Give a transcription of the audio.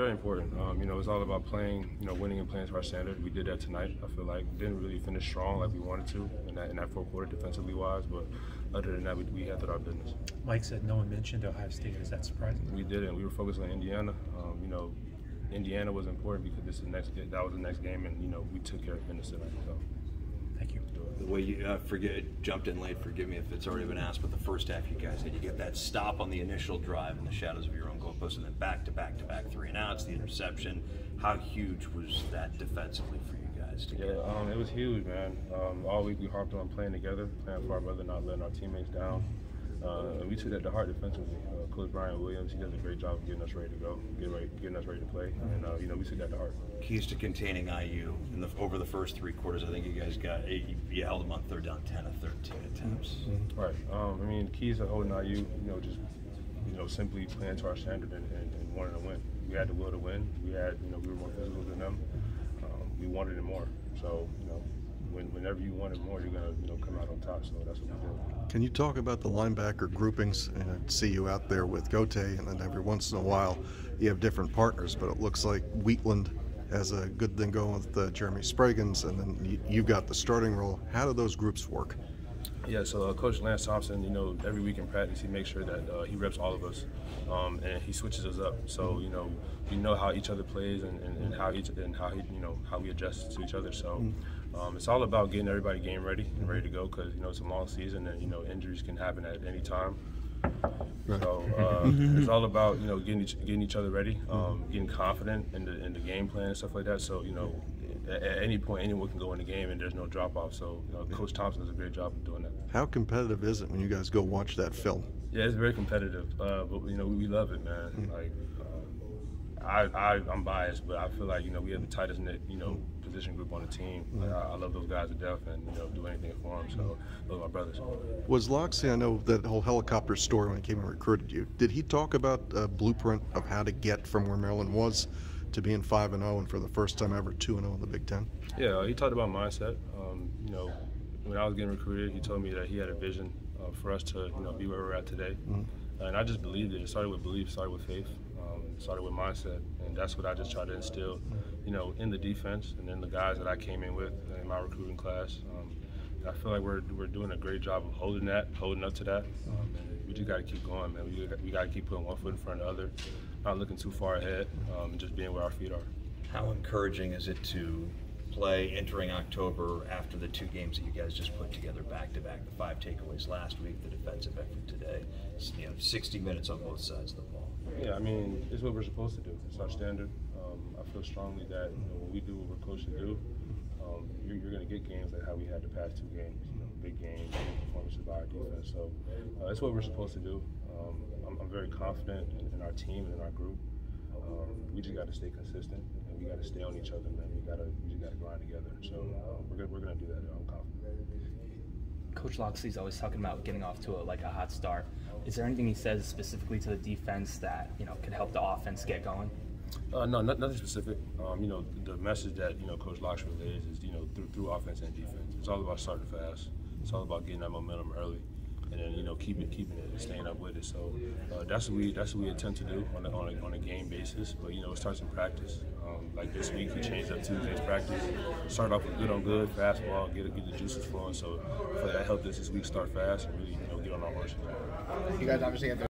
Very important. Um, you know, it's all about playing, you know, winning and playing to our standard. We did that tonight. I feel like didn't really finish strong like we wanted to in that in that fourth quarter defensively wise, but other than that, we, we handled our business. Mike said no one mentioned Ohio State. Is that surprising? We didn't. We were focused on Indiana. Um, you know, Indiana was important because this is the next that was the next game, and you know we took care of business tonight. So. Thank you. The way you uh, forget jumped in late, forgive me if it's already been asked, but the first half you guys had, you get that stop on the initial drive in the shadows of your own goalpost, and then back to back to back three outs, the interception. How huge was that defensively for you guys to Yeah, um, it was huge, man. Um, all week we harped on playing together, playing for our brother, not letting our teammates down. Uh, and we took that to heart defensively. Uh, Coach Brian Williams, he does a great job of getting us ready to go, getting, ready, getting us ready to play. And, uh, you know, we took that to heart. Keys to containing IU in the, over the first three quarters. I think you guys got you, you held them on third down, ten of thirteen attempts. Right. Um, I mean, keys to holding IU, you know, just you know, simply playing to our standard and, and, and wanting to win. We had the will to win. We had, you know, we were more physical than them. Um, we wanted it more. So, you know, when, whenever you want it more, you're gonna, you know, come out on top. So that's what we did. Can you talk about the linebacker groupings? And I see you out there with Gotay, and then every once in a while you have different partners, but it looks like Wheatland has a good thing going with uh, Jeremy Spraggins, and then you, you got the starting role. How do those groups work? Yeah, so uh, Coach Lance Thompson, you know, every week in practice, he makes sure that uh, he reps all of us, um, and he switches us up. So you know, we know how each other plays and, and, and how each and how he, you know, how we adjust to each other. So um, it's all about getting everybody game ready and ready to go because you know it's a long season and you know injuries can happen at any time. So uh, it's all about you know getting each, getting each other ready, um, getting confident in the in the game plan and stuff like that. So you know, at, any point anyone can go in the game and there's no drop off. So you know, Coach Thompson does a great job of doing that. How competitive is it when you guys go watch that film? Yeah, it's very competitive, uh, but you know we, we love it, man. Like uh, I, I I'm biased, but I feel like you know we have the tightest knit you know position group on the team. Like, I, I love those guys to death, and you know do anything for them. So those are my brothers. Was Locksley, I know that whole helicopter story when he came and recruited you, did he talk about a blueprint of how to get from where Maryland was to being 5 and 0 and for the first time ever 2 and 0 in the Big Ten? Yeah, he talked about mindset. Um, you know, when I was getting recruited, he told me that he had a vision uh, for us to, you know, be where we're at today. And I just believed it. It started with belief, started with faith, um, started with mindset, and that's what I just try to instill, you know, in the defense and in the guys that I came in with in my recruiting class. Um, I feel like we're, we're doing a great job of holding that, holding up to that. Um, and we just got to keep going, man. We, we got to keep putting one foot in front of the other, not looking too far ahead, um, just being where our feet are. How encouraging is it to play entering October after the two games that you guys just put together back to back? The five takeaways last week, the defensive effort today. You know, 60 minutes on both sides of the ball. Yeah, I mean, it's what we're supposed to do. It's our standard. Um, I feel strongly that you know, when we do what we're coached to do, um, you're, you're going to get games like how we had the past two games. You know, big games, big performances by our defense. So uh, it's what we're supposed to do. Um, I'm, I'm very confident in, in our team and in our group. Um, we just got to stay consistent and we got to stay on each other, man. We got to we just got to grind together. So uh, we're gonna, we're going to do that. I'm confident. Coach Locksley's always talking about getting off to a, like a hot start. Is there anything he says specifically to the defense that you know could help the offense get going? Uh, no, not, nothing specific. Um, you know, the, the message that you know Coach Locke relays is you know through, through offense and defense. It's all about starting fast. It's all about getting that momentum early, and then you know keeping keeping it staying up with it. So uh, that's what we that's what we attempt to do on a, on a, on a game basis. But you know, it starts in practice. Um, like this week, he changed up Tuesday's practice. Start off with good on good, fastball, get get the juices flowing. So that helped us this week start fast and really you know get on our horses. You guys obviously have